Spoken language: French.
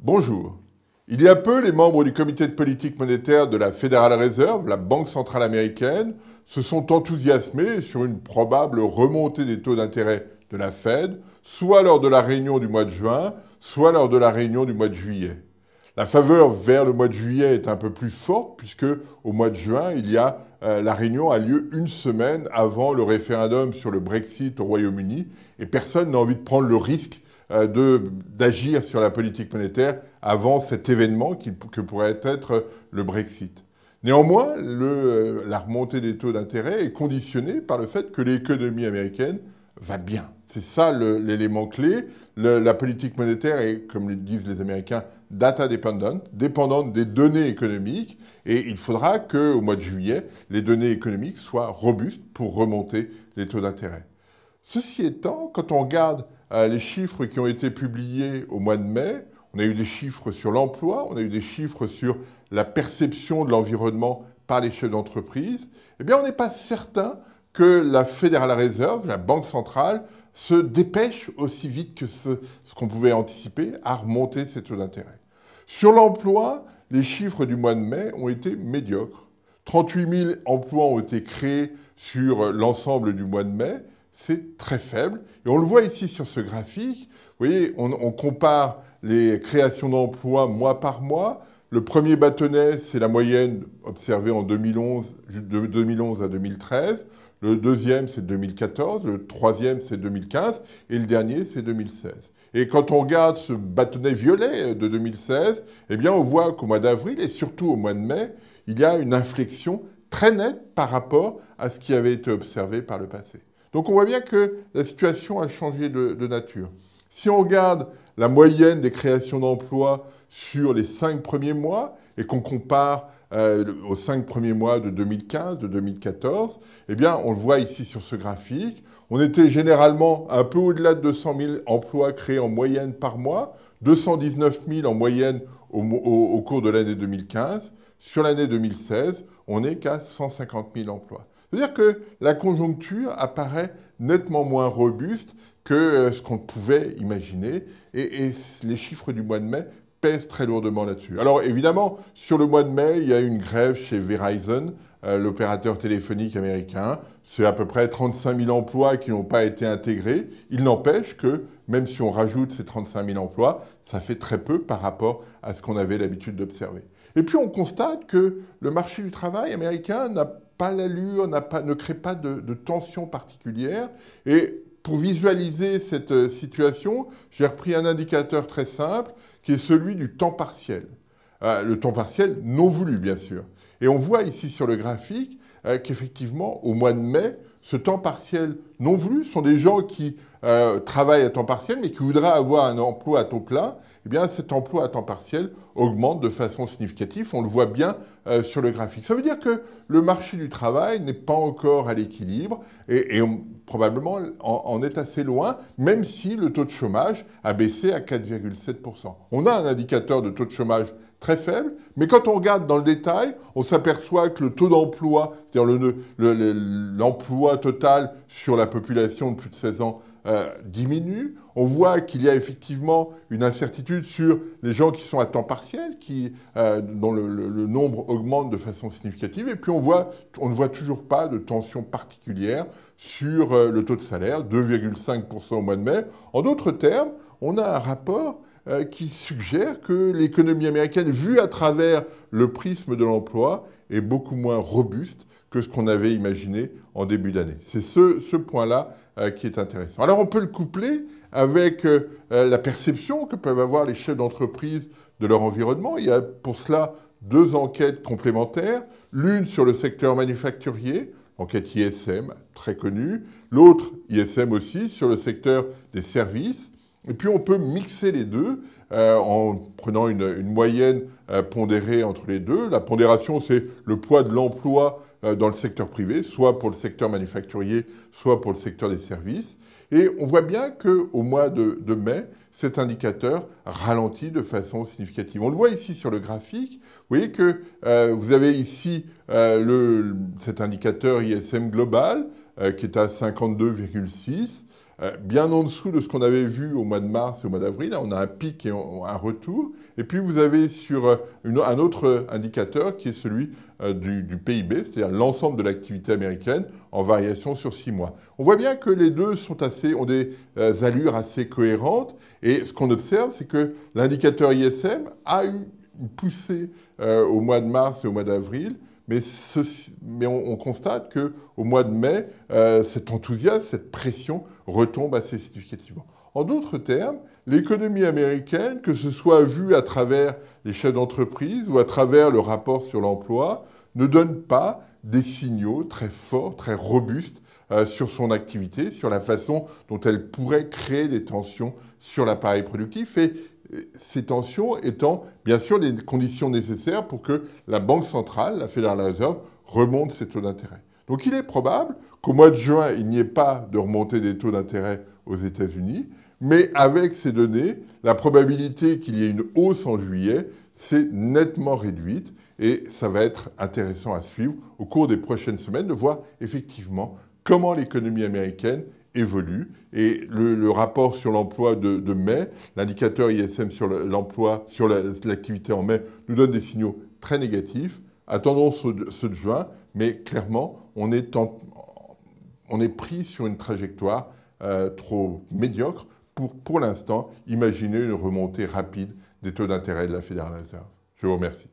Bonjour. Il y a peu, les membres du comité de politique monétaire de la Federal Reserve, la Banque centrale américaine, se sont enthousiasmés sur une probable remontée des taux d'intérêt de la Fed, soit lors de la réunion du mois de juin, soit lors de la réunion du mois de juillet. La faveur vers le mois de juillet est un peu plus forte puisque au mois de juin, euh, la réunion a lieu une semaine avant le référendum sur le Brexit au Royaume-Uni et personne n'a envie de prendre le risque d'agir sur la politique monétaire avant cet événement que pourrait être le Brexit. Néanmoins, euh, la remontée des taux d'intérêt est conditionnée par le fait que l'économie américaine va bien. C'est ça l'élément clé. La politique monétaire est, comme le disent les Américains, data dependent, dépendante des données économiques. Et il faudra qu'au mois de juillet, les données économiques soient robustes pour remonter les taux d'intérêt. Ceci étant, quand on regarde euh, les chiffres qui ont été publiés au mois de mai, on a eu des chiffres sur l'emploi, on a eu des chiffres sur la perception de l'environnement par les chefs d'entreprise, eh bien on n'est pas certain que la Federal Reserve, la Banque centrale, se dépêche aussi vite que ce, ce qu'on pouvait anticiper à remonter ces taux d'intérêt. Sur l'emploi, les chiffres du mois de mai ont été médiocres. 38 000 emplois ont été créés sur l'ensemble du mois de mai, c'est très faible. Et on le voit ici sur ce graphique. Vous voyez, on, compare les créations d'emplois mois par mois. Le premier bâtonnet, c'est la moyenne observée en 2011, de 2011 à 2013. Le deuxième, c'est 2014. Le troisième, c'est 2015. Et le dernier, c'est 2016. Et quand on regarde ce bâtonnet violet de 2016, eh bien, on voit qu'au mois d'avril et surtout au mois de mai, il y a une inflexion très nette par rapport à ce qui avait été observé par le passé. Donc on voit bien que la situation a changé de, nature. Si on regarde la moyenne des créations d'emplois sur les cinq premiers mois et qu'on compare euh, aux cinq premiers mois de 2015, de 2014, eh bien, on le voit ici sur ce graphique. On était généralement un peu au-delà de 200 000 emplois créés en moyenne par mois, 219 000 en moyenne au cours de l'année 2015. Sur l'année 2016, on n'est qu'à 150 000 emplois. C'est-à-dire que la conjoncture apparaît nettement moins robuste que euh, ce qu'on pouvait imaginer, et, les chiffres du mois de mai pèsent très lourdement là-dessus. Alors évidemment, sur le mois de mai, il y a une grève chez Verizon, euh, l'opérateur téléphonique américain. C'est à peu près 35 000 emplois qui n'ont pas été intégrés. Il n'empêche que, même si on rajoute ces 35 000 emplois, ça fait très peu par rapport à ce qu'on avait l'habitude d'observer. Et puis on constate que le marché du travail américain n'a pas l'allure, ne crée pas de, de tension particulière. Et pour visualiser cette euh, situation, j'ai repris un indicateur très simple qui est celui du temps partiel. Euh, le temps partiel non voulu, bien sûr. Et on voit ici sur le graphique euh, qu'effectivement, au mois de mai, ce temps partiel non voulu sont des gens qui euh, travaillent à temps partiel, mais qui voudraient avoir un emploi à temps plein, eh bien cet emploi à temps partiel augmente de façon significative. On le voit bien euh, sur le graphique. Ça veut dire que le marché du travail n'est pas encore à l'équilibre et, probablement en, est assez loin, même si le taux de chômage a baissé à 4,7%. On a un indicateur de taux de chômage très faible, mais quand on regarde dans le détail, on s'aperçoit que le taux d'emploi, c'est-à-dire l'emploi total sur la population de plus de 16 ans, euh, diminue. On voit qu'il y a effectivement une incertitude sur les gens qui sont à temps partiel, qui, euh, dont le, nombre augmente de façon significative. Et puis on, voit, on ne voit toujours pas de tension particulière sur euh, le taux de salaire, 2,5% au mois de mai. En d'autres termes, on a un rapport qui suggère que l'économie américaine, vue à travers le prisme de l'emploi, est beaucoup moins robuste que ce qu'on avait imaginé en début d'année. C'est ce, point-là euh, qui est intéressant. Alors on peut le coupler avec euh, la perception que peuvent avoir les chefs d'entreprise de leur environnement. Il y a pour cela deux enquêtes complémentaires, l'une sur le secteur manufacturier, enquête ISM, très connue, l'autre ISM aussi sur le secteur des services, et puis on peut mixer les deux euh, en prenant une, moyenne euh, pondérée entre les deux. La pondération, c'est le poids de l'emploi euh, dans le secteur privé, soit pour le secteur manufacturier, soit pour le secteur des services. Et on voit bien qu'au mois de, mai, cet indicateur ralentit de façon significative. On le voit ici sur le graphique. Vous voyez que vous avez ici le, cet indicateur ISM global qui est à 52,6. Euh, bien en dessous de ce qu'on avait vu au mois de mars et au mois d'avril. On a un pic et un retour. Et puis vous avez sur euh, un autre indicateur qui est celui euh, du, PIB, c'est-à-dire l'ensemble de l'activité américaine en variation sur six mois. On voit bien que les deux sont assez, ont des allures assez cohérentes. Et ce qu'on observe, c'est que l'indicateur ISM a eu une poussée au mois de mars et au mois d'avril mais, on, constate qu'au mois de mai, euh, cet enthousiasme, cette pression retombe assez significativement. En d'autres termes, l'économie américaine, que ce soit vue à travers les chefs d'entreprise ou à travers le rapport sur l'emploi, ne donne pas des signaux très forts, très robustes euh, sur son activité, sur la façon dont elle pourrait créer des tensions sur l'appareil productif. Et ces tensions étant bien sûr les conditions nécessaires pour que la Banque centrale, la Fédérale Réserve, remonte ses taux d'intérêt. Donc il est probable qu'au mois de juin, il n'y ait pas de remontée des taux d'intérêt aux États-Unis, mais avec ces données, la probabilité qu'il y ait une hausse en juillet s'est nettement réduite et ça va être intéressant à suivre au cours des prochaines semaines de voir effectivement comment l'économie américaine évolue. Et le, rapport sur l'emploi de, mai, l'indicateur ISM sur l'emploi, sur l'activité en mai, nous donne des signaux très négatifs. Attendons ceux de, juin, mais clairement, on est, on est pris sur une trajectoire euh, trop médiocre pour, pour l'instant, imaginer une remontée rapide des taux d'intérêt de la Fédérale Réserve. Je vous remercie.